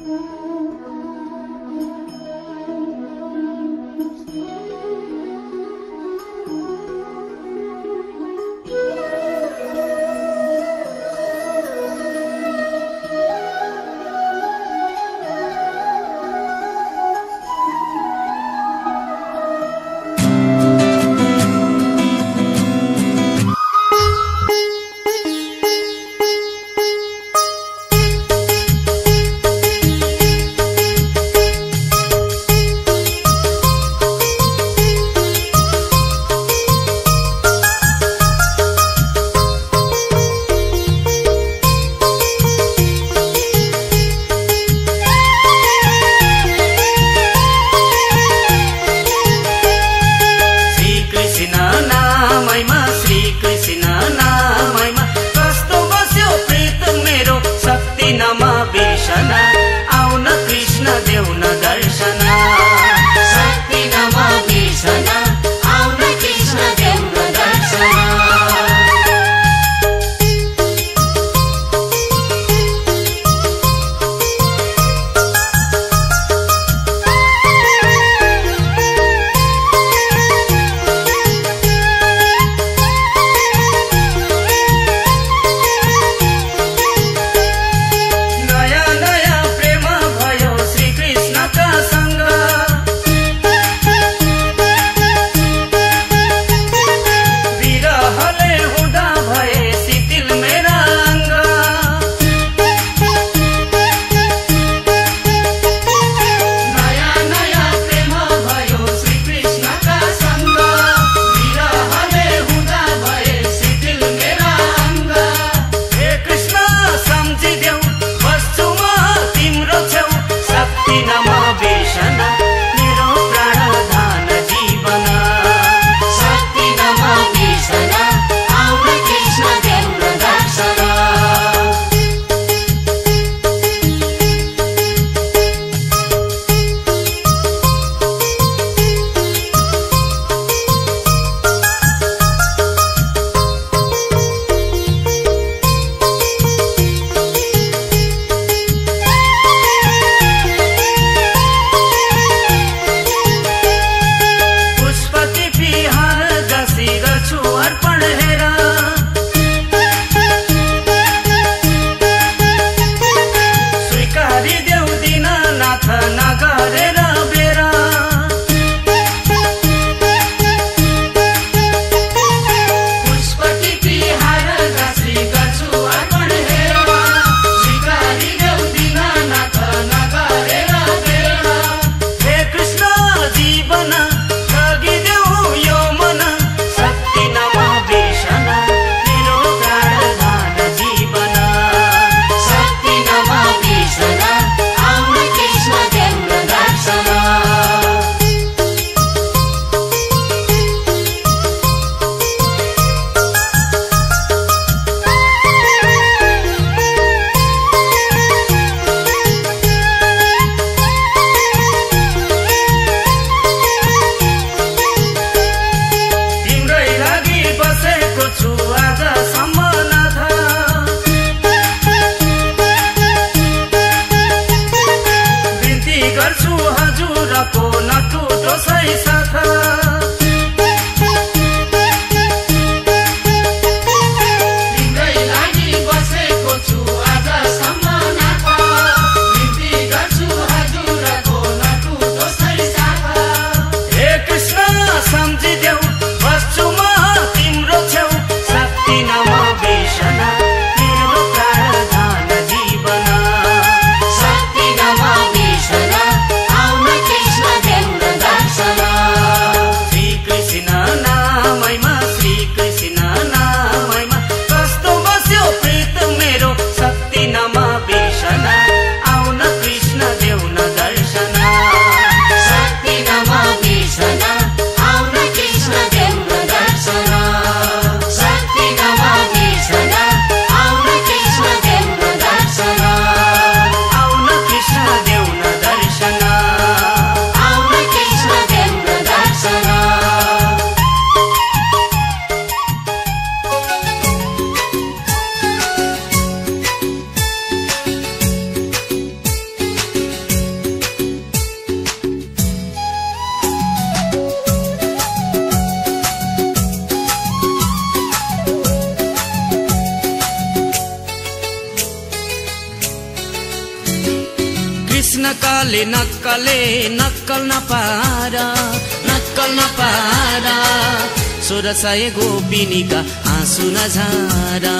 Mm-hmm. Krishna काले नक्कले नक्कल नपार नक्कल नपार सोह्र सय गोपिनीका आँसु नझारा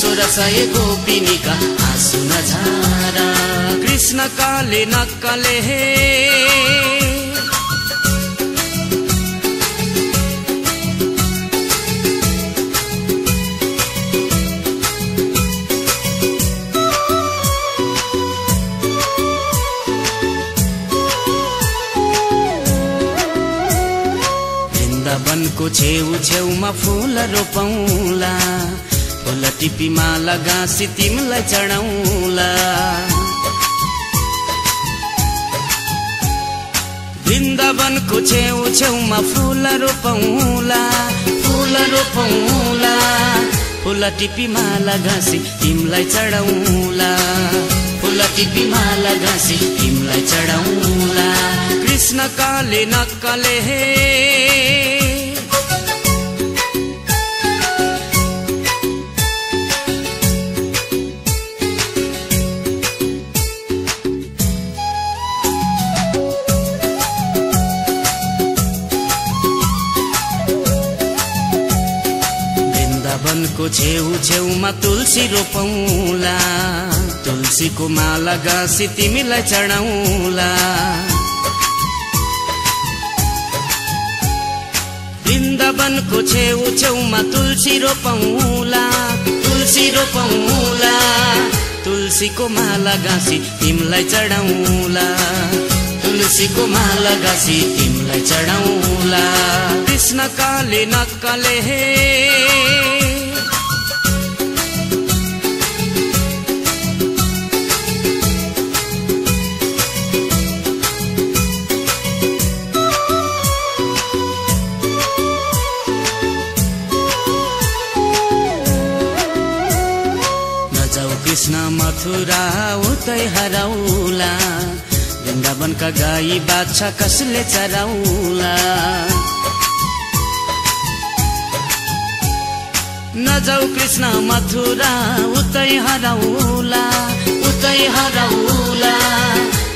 सोह्र सय गोपिनीका आँसु नझारा कृष्ण काले नक्कले हे छेउ छेउमा फुल रोपौला। फुल टिपी माला गाँसी तिमीलाई चढाउला। वृन्दावनको छेउ छेउमा फुल रोपौला फुल रोपौला। फुल टिपी माला घाँसी तिमीलाई चढाउला। फुल टिपी माला घाँसी तिमीलाई चढाउला। कृष्ण काले नक्कले हे छेउ छेउमा तुलसी रोपौला। तुलसीको माला गाँसी तिमीलाई चढाउला। वृन्दावनको छेउ छेउमा तुलसी रोपौला। तुलसी रोपौला। तुलसीको माला गाँसी तिमीलाई चढाउला। तुलसीको माला गाँसी तिमीलाई चढाउला। कृष्ण काले नक्कले हे। उतै हराउला। वृन्दावनका गाई बाछा कसले चराउला? नजाऊ कृष्ण मथुरा उतै हराउला उतै हराउला।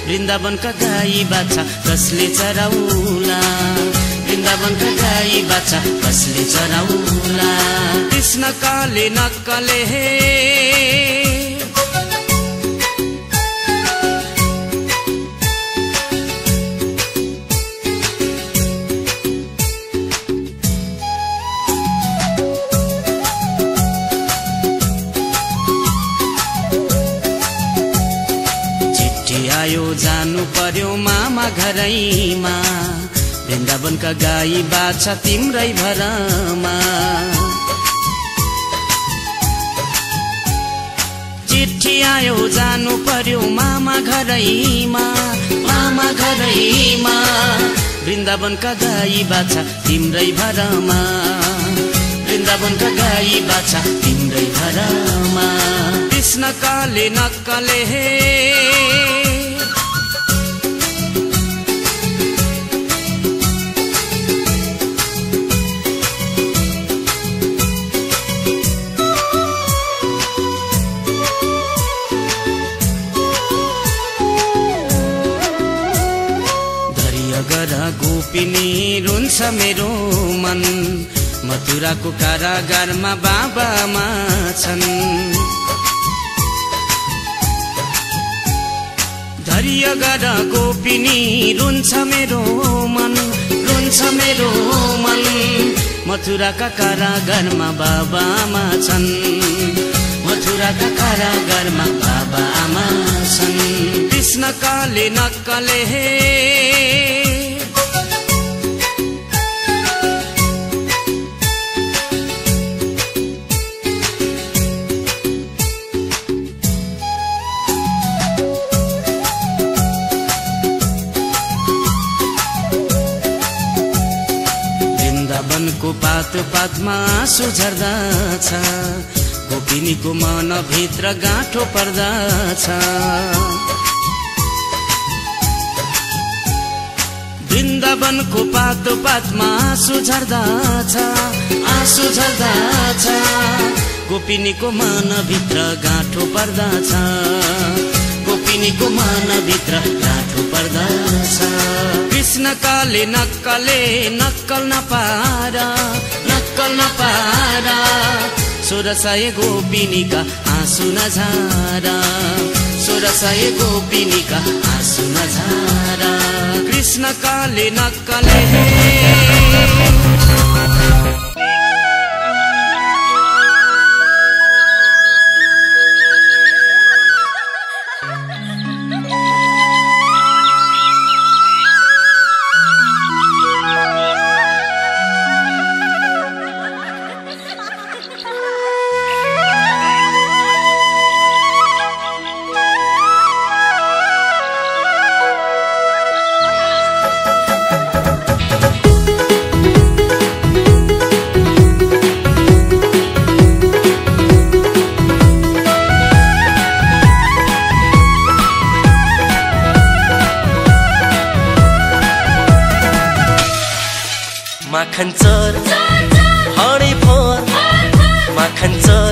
वृन्दावनका गाई बाछा कसले चराउला? वृन्दावनका गाई बाछा कसले चराउला? कृष्ण काले नक्कले हे। आयो जानु पर्यो मामा घरैमा। वृन्दावनका गाई बाछा तिम्रै भरमा। चिठी आयो जानु पर्यो मामा घरैमा मामा घरैमा। वृन्दावनका गाई बाछा तिम्रै भरमा। वृन्दावनका गाई बाछा तिम्रै भरमा। कृष्ण काले नक्कले हे गोपिनी रुन्छ मेरो मन। मथुराको कारागारमा बाबामा छन्। धैर्य गर गोपिनी रुन्छ मेरो मन। रुन्छ मेरो मन। मथुराका कारागारमा बाबामा छन्। मथुराका कारागारमा बाबामा छन्। कृष्ण काले नक्कले पात पातमा आँसु झर्दछ गोपिनीको मनभित्र गाँठो पर्दछ। वृन्दावनको पातो पातमा आँसु झर्दछ आँसु झर्दछ गोपिनीको मनभित्र गाँठो पर्दछ। तिमीको मनभित्र लाठो पर्दछ कृष्ण काले नक्कले नक्कल नपार नक्कल नपार। सोह्र सय गोपिनीका आँसु नझारा सोह्र सय गोपिनीका आँसु नझारा। कृष्ण काले नक्कले माखन चोर हणी फोर माखन चोर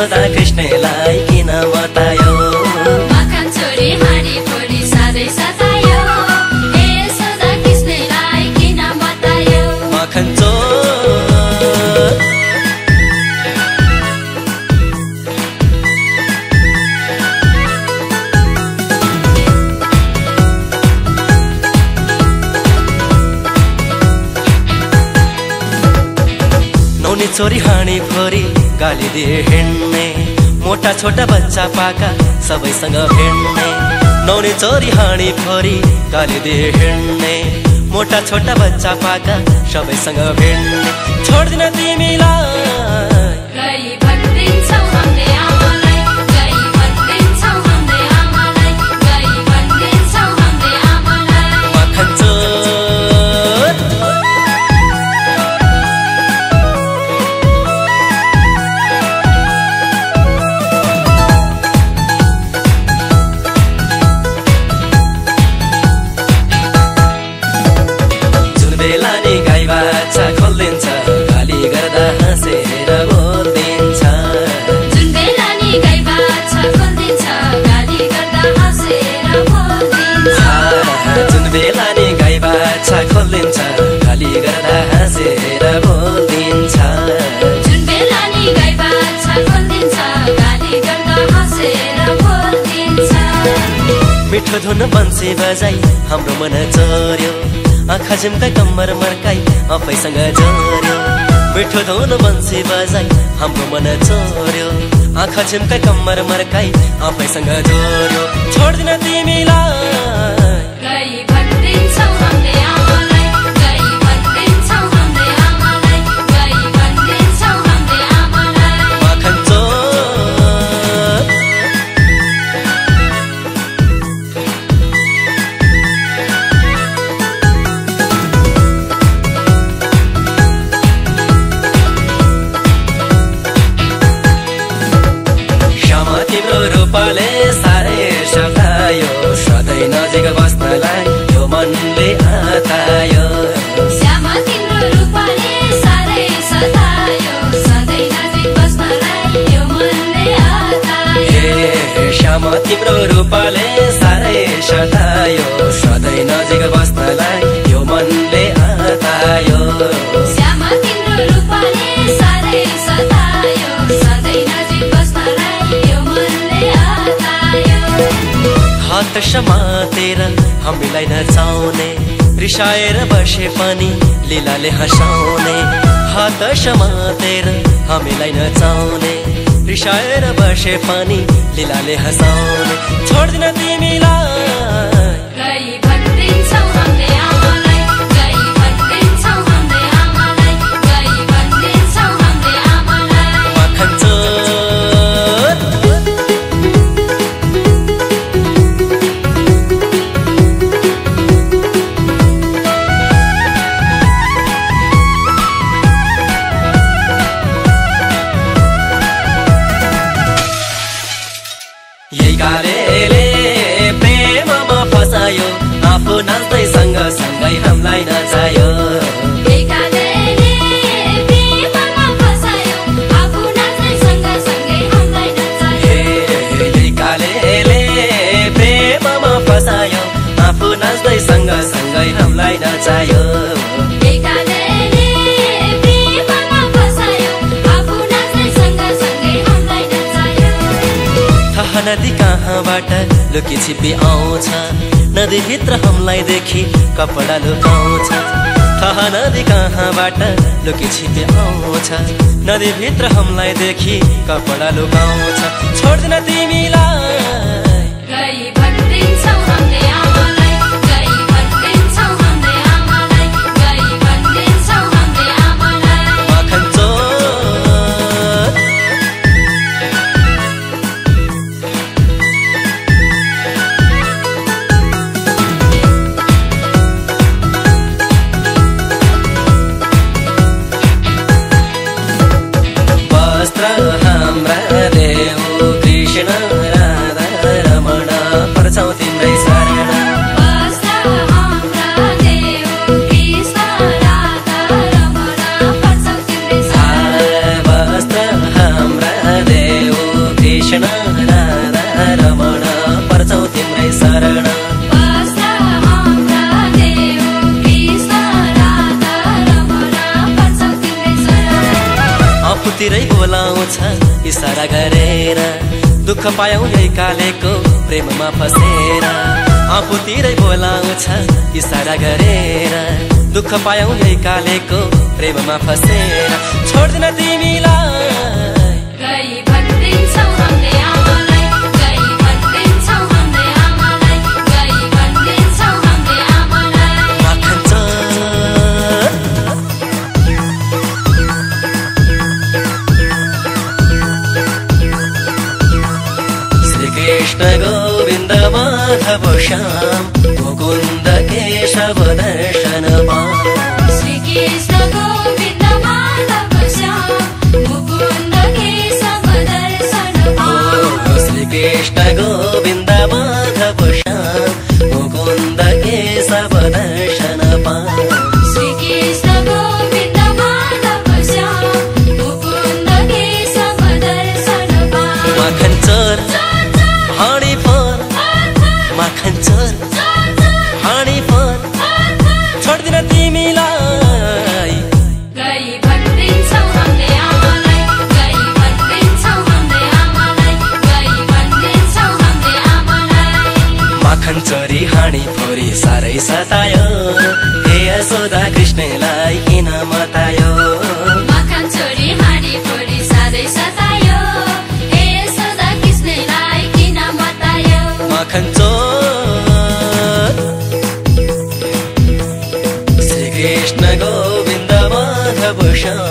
हे यशोदा छोटा बच्चा पाका सबैसँग भेड्ने नौनी छोरी हाणी फोरी गाली दिए हिँड्ने। मोटा छोटा बच्चा पाका सबैसँग भेड्ने छोड्दिन तिमीलाई। मिठो धुन बन्सी बजाई हाम्रो मन चोर्यो आँखा झिम्का कम्मर मर्काई आफैसँग जोर्यो मिठो धुन बन्सी बजाई हाम्रो मन चोर्यो आँखा झिम्का कम्मर मर्काई आफैसँग जोर्यो छोड्दिन तिमीलाई। रूपले साह्रै सतायो। सधैँ नजिक बस्नलाई यो मनले आतायो श्यामा तिम्रो रूपले हात समातेर हामीलाई नचाउने। रिसाएर बसे पनि लीलाले हँसाउने। हात समातेर हामीलाई नचाउने। रिसाएर बसे पनि लीलाले हँसाउने। छोड्दिन तिमीलाई। बचायो नदी कहाँबाट लुकी छिपी आउँछ नदीभित्र हामीलाई देखि कपडा लुकाउँछ थाह नदी कहाँबाट लुकी छिपी आउँछ नदीभित्र हामीलाई देखि कपडा लुकाउँछ छोड्दिन तिमीलाई सारा गरेर दुःख पायौ कालेको प्रेममा फसेर आफूतिरै बोलाउँछ इसारा गरेर दुःख पायौ यही कालेको प्रेममा फसेर छोड्दिन तिमीलाई। गोविन्दमाधवशा मुकुन्द केशवदश Shut up.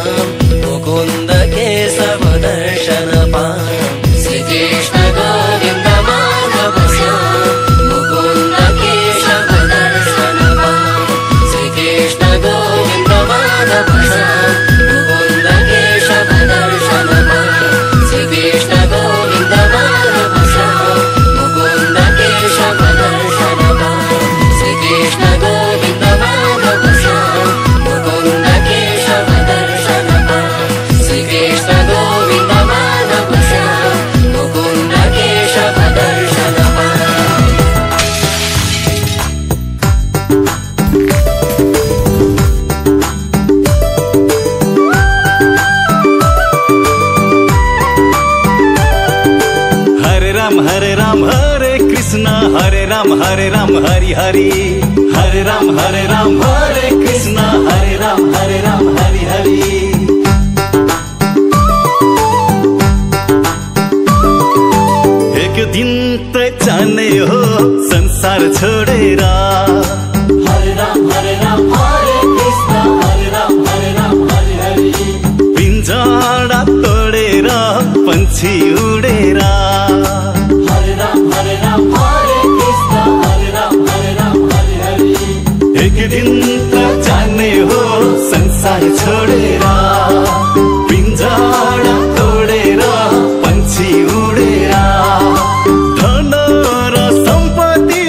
पछि उडेर। एक दिन त जाने हो संसार छोडेर। पिन्जडा तोडेर पन्छी उडेर। धन र सम्पत्ति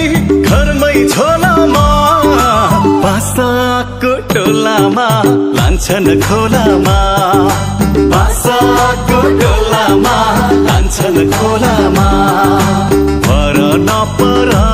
घरमै छोलामा बासाको कोटोलामा लान्छन् खोलामा। खोलामा पर नपरा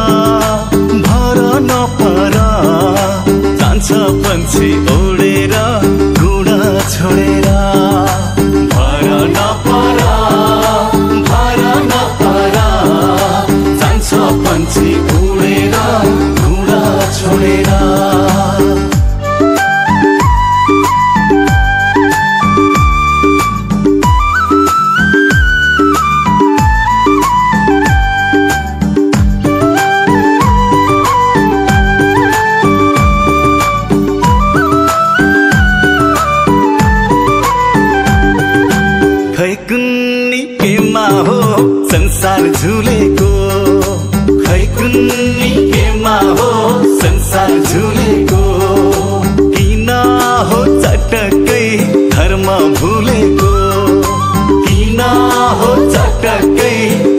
हो चटक्कै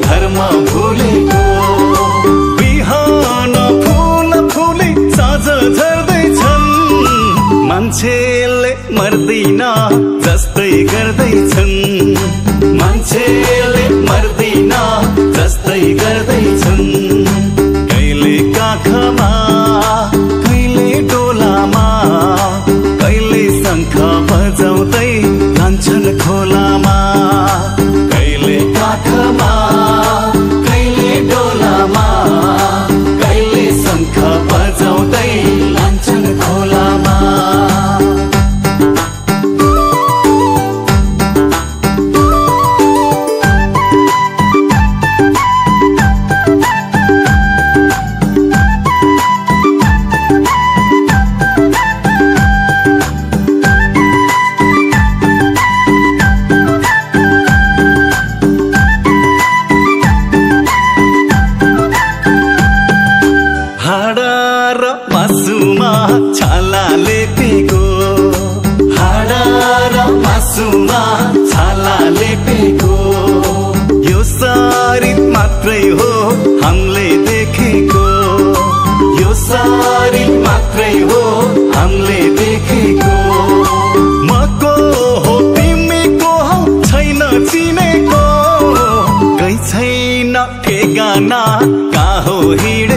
घरमा भुलेको। मान्छेले मर्दैन जस्तै गर्दैछन्। मान्छेले चिनेको गई छैन ठेगाना कहाँ हो हिँड